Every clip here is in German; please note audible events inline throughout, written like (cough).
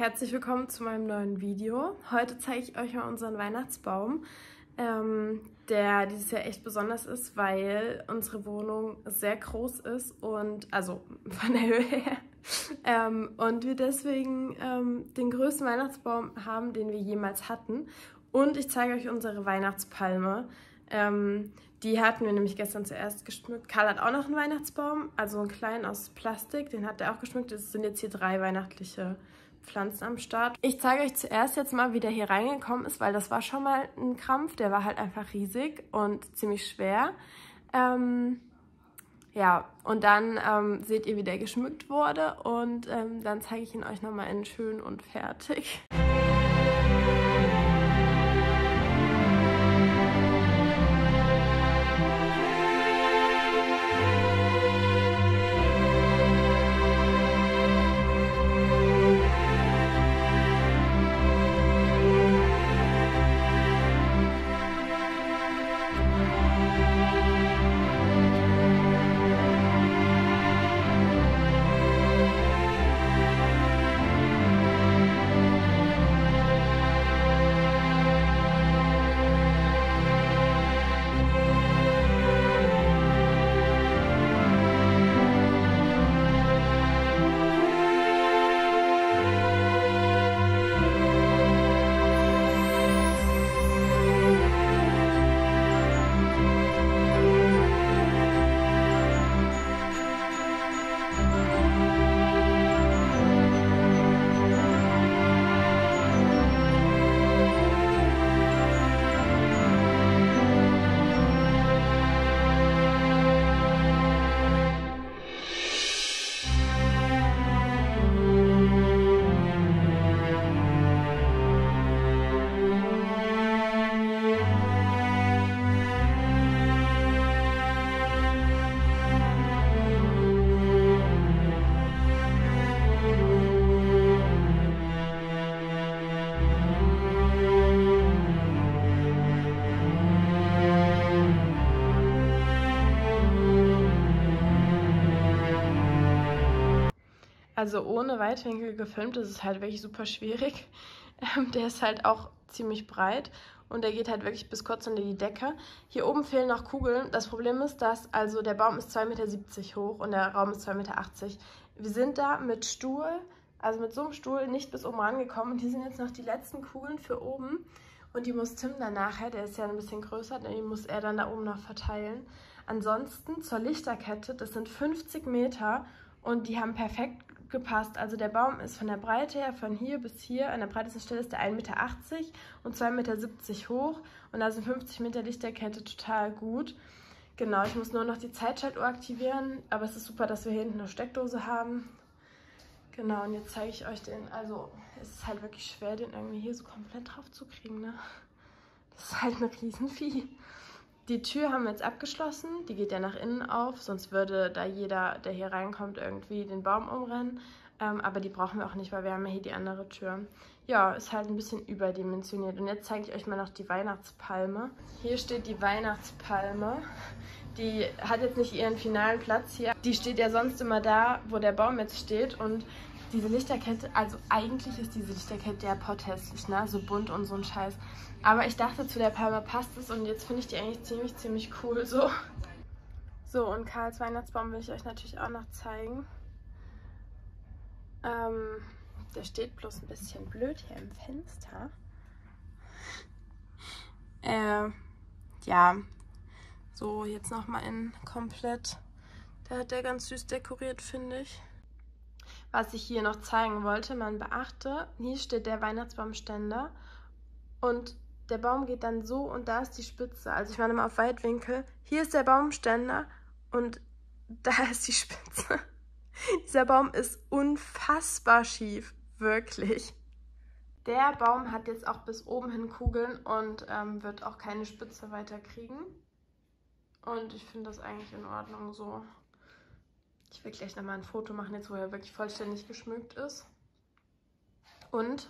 Herzlich willkommen zu meinem neuen Video. Heute zeige ich euch mal unseren Weihnachtsbaum, ähm, der dieses Jahr echt besonders ist, weil unsere Wohnung sehr groß ist und also (laughs) von der Höhe her ähm, und wir deswegen ähm, den größten Weihnachtsbaum haben, den wir jemals hatten. Und ich zeige euch unsere Weihnachtspalme. Ähm, die hatten wir nämlich gestern zuerst geschmückt. Karl hat auch noch einen Weihnachtsbaum, also einen kleinen aus Plastik, den hat er auch geschmückt. Es sind jetzt hier drei weihnachtliche Pflanzen am Start. Ich zeige euch zuerst jetzt mal, wie der hier reingekommen ist, weil das war schon mal ein Krampf. Der war halt einfach riesig und ziemlich schwer. Ähm, ja, und dann ähm, seht ihr, wie der geschmückt wurde und ähm, dann zeige ich ihn euch nochmal in schön und fertig. Also ohne Weitwinkel gefilmt ist es halt wirklich super schwierig. (laughs) Ähm, der ist halt auch ziemlich breit und der geht halt wirklich bis kurz unter die Decke. Hier oben fehlen noch Kugeln. Das Problem ist, dass also der Baum ist 2,70 Meter hoch und der Raum ist 2,80 Meter. Wir sind da mit Stuhl, also mit so einem Stuhl nicht bis oben angekommen und hier sind jetzt noch die letzten Kugeln für oben. Und die muss Tim dann nachher, der ist ja ein bisschen größer, die muss er dann da oben noch verteilen. Ansonsten zur Lichterkette, das sind 50 Meter und die haben perfekt gepasst. Also der Baum ist von der Breite her, von hier bis hier, an der breitesten Stelle ist der 1,80 Meter und 2,70 Meter hoch. Und da sind 50 Meter Lichterkette total gut. Genau, ich muss nur noch die Zeitschaltuhr aktivieren, aber es ist super, dass wir hier hinten eine Steckdose haben. Genau, und jetzt zeige ich euch den. Also, es ist halt wirklich schwer, den irgendwie hier so komplett drauf zu kriegen, ne? Das ist halt ein Riesenvieh. Die Tür haben wir jetzt abgeschlossen, die geht ja nach innen auf, sonst würde da jeder, der hier reinkommt, irgendwie den Baum umrennen. Ähm, aber die brauchen wir auch nicht, weil wir haben ja hier die andere Tür. Ja, ist halt ein bisschen überdimensioniert. Und jetzt zeige ich euch mal noch die Weihnachtspalme. Hier steht die Weihnachtspalme. Die hat jetzt nicht ihren finalen Platz hier. Die steht ja sonst immer da, wo der Baum jetzt steht. Und diese Lichterkette, also eigentlich ist diese Lichterkette ja potthässlich, ne? So bunt und so ein Scheiß. Aber ich dachte, zu der Palme passt es und jetzt finde ich die eigentlich ziemlich, ziemlich cool so. So, und Karls Weihnachtsbaum will ich euch natürlich auch noch zeigen. Ähm, der steht bloß ein bisschen blöd hier im Fenster. Äh, ja, so jetzt nochmal in komplett. Da hat der ganz süß dekoriert, finde ich. Was ich hier noch zeigen wollte, man beachte, hier steht der Weihnachtsbaumständer und der Baum geht dann so und da ist die Spitze. Also ich meine mal auf Weitwinkel. Hier ist der Baumständer und (laughs) da ist die Spitze. Dieser Baum ist unfassbar schief, wirklich. Der Baum hat jetzt auch bis oben hin Kugeln und ähm, wird auch keine Spitze weiter kriegen. Und ich finde das eigentlich in Ordnung so. Ich will gleich nochmal ein Foto machen, jetzt wo er wirklich vollständig geschmückt ist. Und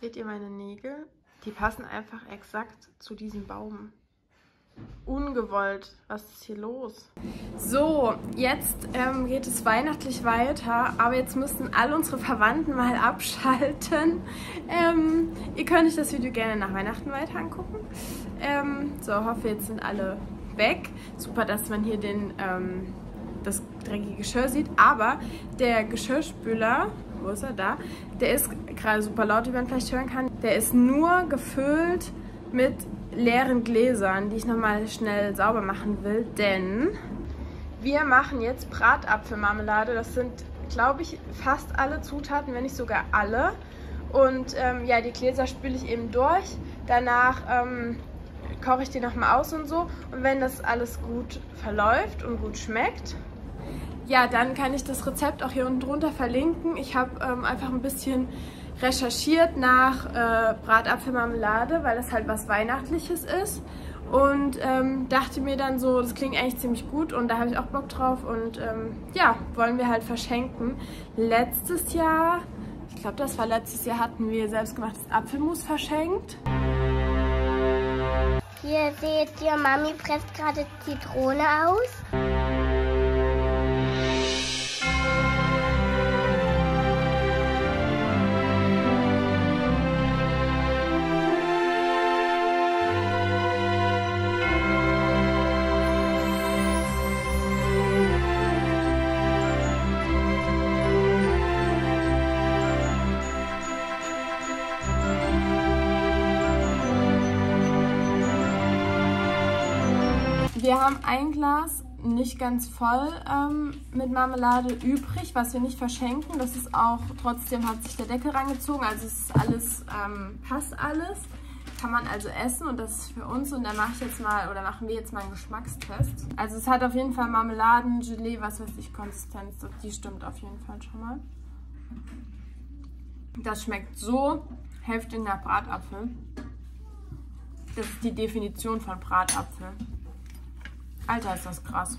seht ihr meine Nägel? Die passen einfach exakt zu diesem Baum. ungewollt. Was ist hier los? So, jetzt ähm, geht es weihnachtlich weiter, aber jetzt müssen alle unsere Verwandten mal abschalten. Ähm, ihr könnt euch das Video gerne nach Weihnachten weiter angucken. Ähm, so, hoffe jetzt sind alle weg. Super, dass man hier den, ähm, das dreckige Geschirr sieht, aber der Geschirrspüler, wo ist er da? Der ist gerade super laut, wie man vielleicht hören kann. Der ist nur gefüllt mit leeren Gläsern, die ich nochmal schnell sauber machen will, denn wir machen jetzt Bratapfelmarmelade. Das sind, glaube ich, fast alle Zutaten, wenn nicht sogar alle. Und ähm, ja, die Gläser spüle ich eben durch. Danach ähm, koche ich die nochmal aus und so. Und wenn das alles gut verläuft und gut schmeckt, ja, dann kann ich das Rezept auch hier unten drunter verlinken. Ich habe ähm, einfach ein bisschen recherchiert nach äh, Bratapfelmarmelade, weil das halt was Weihnachtliches ist. Und ähm, dachte mir dann so, das klingt eigentlich ziemlich gut und da habe ich auch Bock drauf. Und ähm, ja, wollen wir halt verschenken. Letztes Jahr, ich glaube das war letztes Jahr, hatten wir selbstgemachtes Apfelmus verschenkt. Hier seht ihr, Mami presst gerade Zitrone aus. Wir haben ein Glas nicht ganz voll ähm, mit Marmelade übrig, was wir nicht verschenken. Das ist auch, trotzdem hat sich der Deckel rangezogen, also es ist alles, ähm, passt alles. Kann man also essen und das ist für uns und da mache ich jetzt mal, oder machen wir jetzt mal einen Geschmackstest. Also es hat auf jeden Fall Marmeladen, Gelee, was weiß ich, Konsistenz, die stimmt auf jeden Fall schon mal. Das schmeckt so heftig nach Bratapfel. Das ist die Definition von Bratapfel. Alter, ist das krass.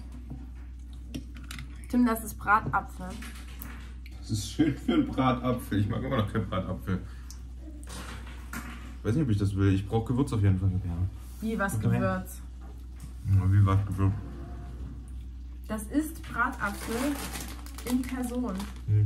Tim, das ist Bratapfel. Das ist schön für einen Bratapfel. Ich mag immer noch keinen Bratapfel. Ich weiß nicht, ob ich das will. Ich brauche Gewürz auf jeden Fall. Ja. Wie, was okay. Gewürz? Ja, wie was Gewürz? Das ist Bratapfel in Person. Mhm.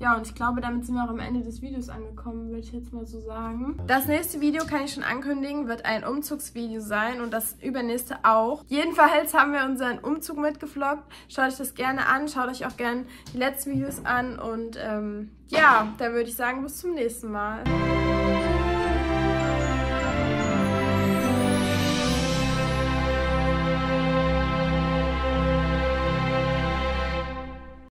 Ja, und ich glaube, damit sind wir auch am Ende des Videos angekommen, würde ich jetzt mal so sagen. Das nächste Video, kann ich schon ankündigen, wird ein Umzugsvideo sein und das übernächste auch. Jedenfalls haben wir unseren Umzug mitgevloggt. Schaut euch das gerne an, schaut euch auch gerne die letzten Videos an und ähm, ja, da würde ich sagen, bis zum nächsten Mal.